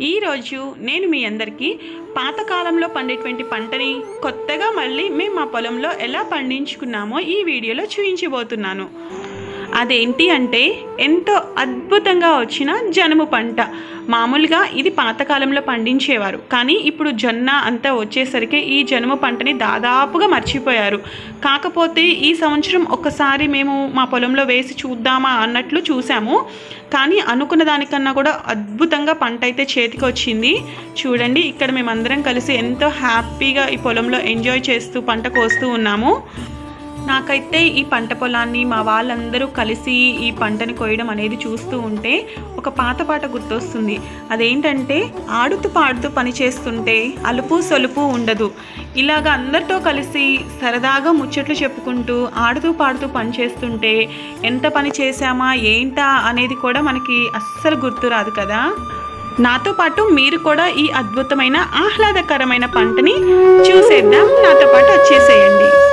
ఈరోజు నేను మీ అందరికీ పాతకాలంలో పండేటువంటి పంటని కొత్తగా మళ్ళీ మేము మా పొలంలో ఎలా పండించుకున్నామో ఈ వీడియోలో చూపించబోతున్నాను అదేంటి అంటే ఎంతో అద్భుతంగా వచ్చిన జనుము పంట. మామూలుగా ఇది పాతకాలంలో పండించేవారు. కానీ ఇప్పుడు జొన్న అంతా వచ్చేసరికి ఈ జనుము పంటని దాదాపుగా మర్చిపోయారు. కాకపోతే ఈ సంవత్సరం ఒక్కసారి మేము మా పొలంలో వేసి చూద్దామా అన్నట్లు చూసాము కానీ అనుకున్న దానికన్నా కూడా అద్భుతంగా పంట అయితే చేతికి వచ్చింది. చూడండి ఇక్కడ మేమందరం కలిసి ఎంతో హ్యాపీగా ఈ పొలంలో ఎంజాయ్ చేస్తూ పంట కోస్తూ ఉన్నాము. నాకైతే ఈ పంట పొలాన్ని మా వాళ్ళందరూ కలిసి ఈ పంటని కోయడం అనేది చూస్తూ ఉంటే ఒక పాత పాట గుర్తొస్తుంది. అదేంటంటే ఆడుతూ పాడుతూ పని చేస్తుంటే అలుపు సొలుపు ఉండదు. ఇలాగ అందరితో కలిసి సరదాగా ముచ్చట్లు చెప్పుకుంటూ ఆడుతూ పాడుతూ పని చేస్తుంటే ఎంత పని చేశామా ఏంటా అనేది కూడా మనకి అస్సలు గుర్తురాదు కదా? నాతో పాటు మీరు కూడా ఈ అద్భుతమైన ఆహ్లాదకరమైన పంటని చూసేద్దాం. నాతో పాటు వచ్చేసేయండి.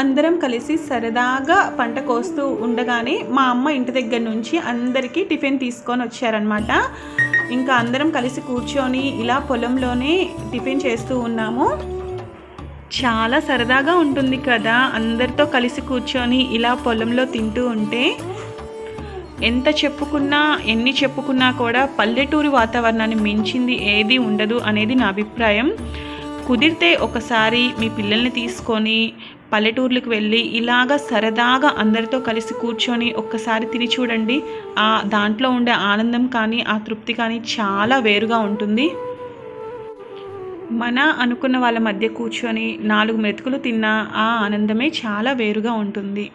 అందరం కలిసి సరదాగా పంట కోస్తూ ఉండగానే మా అమ్మ ఇంటి దగ్గర నుంచి అందరికీ టిఫిన్ తీసుకొని వచ్చారనమాట ఇంకా అందరం కలిసి కూర్చొని ఇలా పొలంలోనే టిఫిన్ చేస్తూ ఉన్నాము. చాలా సరదాగా ఉంటుంది కదా అందరితో కలిసి కూర్చొని ఇలా పొలంలో తింటూ ఉంటే. ఎంత చెప్పుకున్నా ఎన్ని చెప్పుకున్నా కూడా పల్లెటూరు వాతావరణాన్ని మించింది ఏది ఉండదు అనేది నా అభిప్రాయం. కుదిరితే ఒకసారి మీ పిల్లల్ని తీసుకొని పల్లెటూర్లకు వెళ్ళి ఇలాగ సరదాగా అందరితో కలిసి కూర్చొని ఒక్కసారి తిని చూడండి. ఆ దాంట్లో ఉండే ఆనందం కానీ ఆ తృప్తి కానీ చాలా వేరుగా ఉంటుంది. మన అనుకున్న వాళ్ళ మధ్య కూర్చొని నాలుగు మెతుకులు తిన్న ఆ ఆనందమే చాలా వేరుగా ఉంటుంది.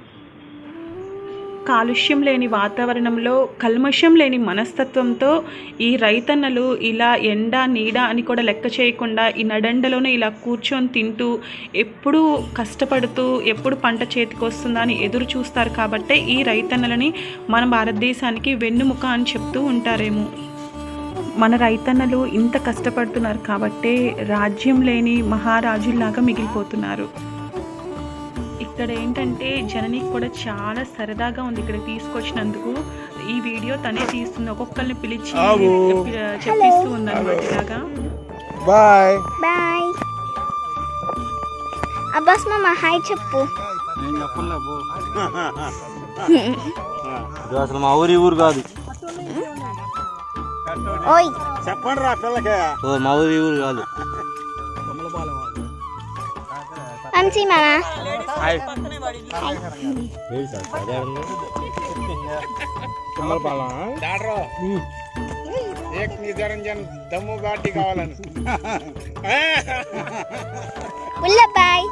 కాలుష్యం లేని వాతావరణంలో కల్మషం లేని మనస్తత్వంతో ఈ రైతన్నలు ఇలా ఎండ నీడ అని కూడా లెక్క చేయకుండా ఈ నడండలోనే ఇలా కూర్చొని తింటూ ఎప్పుడు కష్టపడుతూ ఎప్పుడు పంట చేతికి వస్తుందా అని ఎదురు చూస్తారు కాబట్టే ఈ రైతన్నలని మన భారతదేశానికి వెన్నుముక అని చెప్తూ ఉంటారేమో. మన రైతన్నలు ఇంత కష్టపడుతున్నారు కాబట్టే రాజ్యం లేని మహారాజుల్లాగా మిగిలిపోతున్నారు. ఇక్కడ ఏంటంటే జననికి కూడా చాలా సరదాగా ఉంది ఇక్కడ తీసుకొచ్చినందుకు. ఈ వీడియో తనే తీస్తుంది ఒక్కొక్కరిని పిలిచి చెప్పిస్తూ ఉందన్నమాట ఇలాగా. బాయ్. బాయ్. అబ్బాస్ మామ హాయ్ చెప్పు. నేను చెప్పలే బో ఇది అసలు మా ఊరి ఊరు కాదు. ఓయ్. చెప్పండి రా పిల్లకి మా ఊరి ఊరు కాదు. వంశీ మామ एक निरंजन दमू घाटी కావాలని ఉల్లబాయ్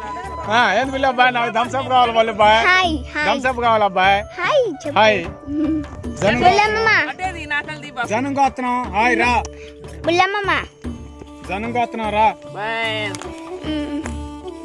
ఏం పిల్ల అబ్బాయి నాకు థమ్స్అప్ కావాలి మళ్ళీ అబ్బాయి హాయ్ హాయ్ థమ్స్అప్ కావాలి అబ్బాయి హాయ్ చెప్పు హాయ్ జనం బుల్లమ్మ జనం కోస్తున్నాం హాయ్ రా బుల్లమ్మ జనం కోస్తున్నాం రా డాడీ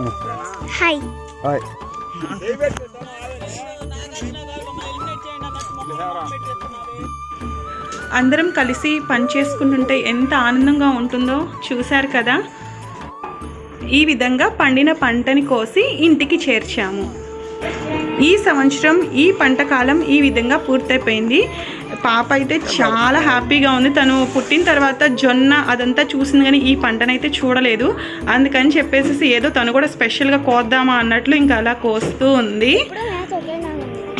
హాయ్. హాయ్. అందరం కలిసి పని చేసుకుంటుంటే ఎంత ఆనందంగా ఉంటుందో చూశారు కదా? ఈ విధంగా పండిన పంటని కోసి ఇంటికి చేర్చాము. ఈ సంవత్సరం ఈ పంట కాలం ఈ విధంగా పూర్తయిపోయింది. పాప అయితే చాలా హ్యాపీగా ఉంది. తను పుట్టిన తర్వాత జొన్న అదంతా చూసింది కానీ ఈ పంటనైతే చూడలేదు. అందుకని చెప్పేసి ఏదో తను కూడా స్పెషల్గా కోద్దామా అన్నట్లు ఇంకా అలా కోస్తూ ఉంది.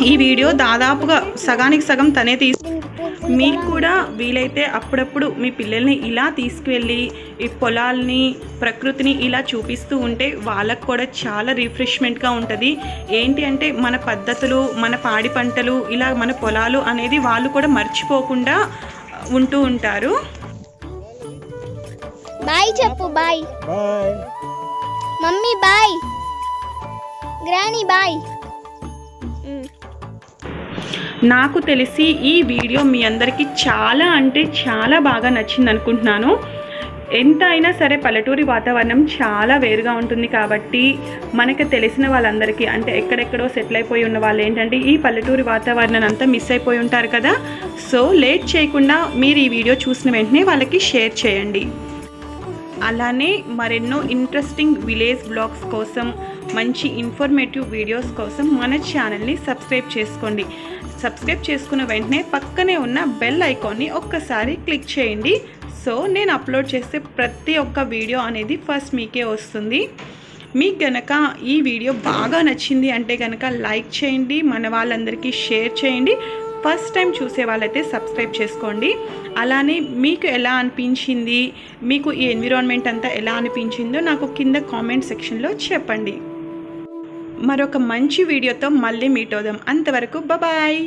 ఈ వీడియో దాదాపుగా సగానికి సగం తనే తీసుకుంది మీకు కూడా వీలైతే అప్పుడప్పుడు మీ పిల్లల్ని ఇలా తీసుకువెళ్ళి ఈ పొలాల్ని ప్రకృతిని ఇలా చూపిస్తూ ఉంటే వాళ్ళకు కూడా చాలా రిఫ్రెష్మెంట్గా ఉంటుంది. ఏంటి అంటే మన పద్ధతులు మన పాడి పంటలు ఇలా మన పొలాలు అనేది వాళ్ళు కూడా మర్చిపోకుండా ఉంటూ ఉంటారు. బాయ్ చెప్పు bye. Bye. Mummy bye. Granny bye. నాకు తెలిసి ఈ వీడియో మీ అందరికీ చాలా అంటే చాలా బాగా నచ్చింది అనుకుంటున్నాను. ఎంత అయినా సరే పల్లెటూరి వాతావరణం చాలా వేరుగా ఉంటుంది కాబట్టి మనకు తెలిసిన వాళ్ళందరికీ అంటే ఎక్కడెక్కడో సెటిల్ అయిపోయి ఉన్న వాళ్ళు ఏంటంటే ఈ పల్లెటూరి వాతావరణం అంతా మిస్ అయిపోయి ఉంటారు కదా. సో లేట్ చేయకుండా మీరు ఈ వీడియో చూసిన వెంటనే వాళ్ళకి షేర్ చేయండి. అలానే మరెన్నో ఇంట్రెస్టింగ్ విలేజ్ బ్లాగ్స్ కోసం మంచి ఇన్ఫర్మేటివ్ వీడియోస్ కోసం మన ఛానల్ని సబ్స్క్రైబ్ చేసుకోండి. సబ్స్క్రైబ్ చేసుకున్న వెంటనే పక్కనే ఉన్న బెల్ ఐకాన్ని ఒక్కసారి క్లిక్ చేయండి. సో నేను అప్లోడ్ చేసే ప్రతి ఒక్క వీడియో అనేది ఫస్ట్ మీకే వస్తుంది. మీకు గనక ఈ వీడియో బాగా నచ్చింది అంటే కనుక లైక్ చేయండి మన వాళ్ళందరికీ షేర్ చేయండి. ఫస్ట్ టైం చూసే వాళ్ళైతే సబ్స్క్రైబ్ చేసుకోండి. అలానే మీకు ఎలా అనిపించింది మీకు ఈ ఎన్విరాన్మెంట్ అంతా ఎలా అనిపించిందో నాకు కింద కామెంట్ సెక్షన్లో చెప్పండి. మరొక మంచి వీడియోతో మళ్ళీ మీట్ అవుదాం. అంతవరకు బాయ్